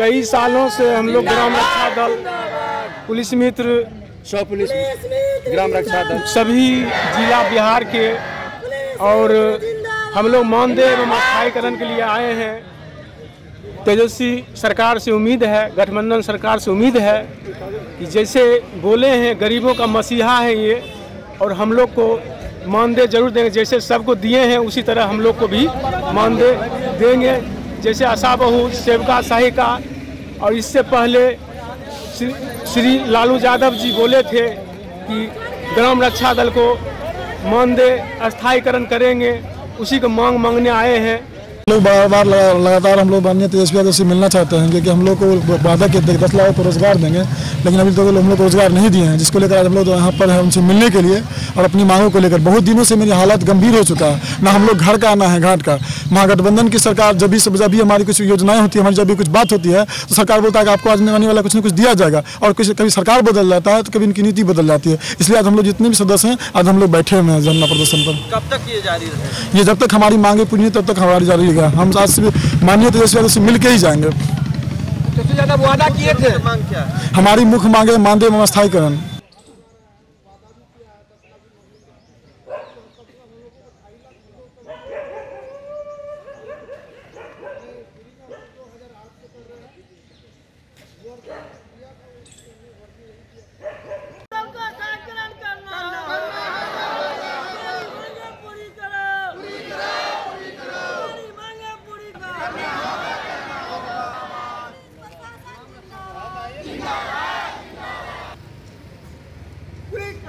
कई सालों से हम लोग ग्राम रक्षा दल पुलिस मित्र सौ पुलिस ग्राम रक्षा दल। सभी जिला बिहार के और हम लोग मानदेय एवं अस्थायीकरण के लिए आए हैं। तेजस्वी सरकार से उम्मीद है गठबंधन सरकार से उम्मीद है कि जैसे बोले हैं गरीबों का मसीहा है ये और हम लोग को मानदेय ज़रूर देंगे। जैसे सबको दिए हैं उसी तरह हम लोग को भी मानदेय देंगे। जैसे आशा बहू सेविका, सहायिका, और इससे पहले श्री लालू यादव जी बोले थे कि ग्राम रक्षा दल को मानदेय स्थायीकरण करेंगे, उसी को मांग मांगने आए हैं। लोग बार बार लगा- लगातार हम लोग माननीय तेजस्वी यादव से मिलना चाहते हैं क्योंकि हम लोग को वादा के दस लाख को रोज़गार देंगे लेकिन अभी तक हम लोग को रोज़गार नहीं दिए हैं जिसको लेकर आज हम लोग यहाँ पर हैं उनसे मिलने के लिए और अपनी मांगों को लेकर। बहुत दिनों से मेरी हालत गंभीर हो चुका है ना हम लोग घर का ना है घाट का। महागठबंधन की सरकार जब भी जब भी हमारी कुछ योजनाएँ होती है हमारी जब भी कुछ बात होती है तो सरकार बोलता है कि आपको आज आने वाला कुछ ना कुछ दिया जाएगा और कुछ कभी सरकार बदल जाता है तो कभी इनकी नीति बदल जाती है। इसलिए आज हम लोग जितने भी सदस्य हैं आज हम लोग बैठे हुए हैं धरना प्रदर्शन पर। कब तक ये जारी ये जब तक हमारी मांगे पूरी तब तक हमारी जारी रहेगा। जाएगा। हम तो आज से माननीय तेजस्वी यादव से मिल के ही जाएँगे। वादा किए थे? हमारी मुख्य मांगे मानदेय व्यवस्थाकरण Yeah.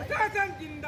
母さん君。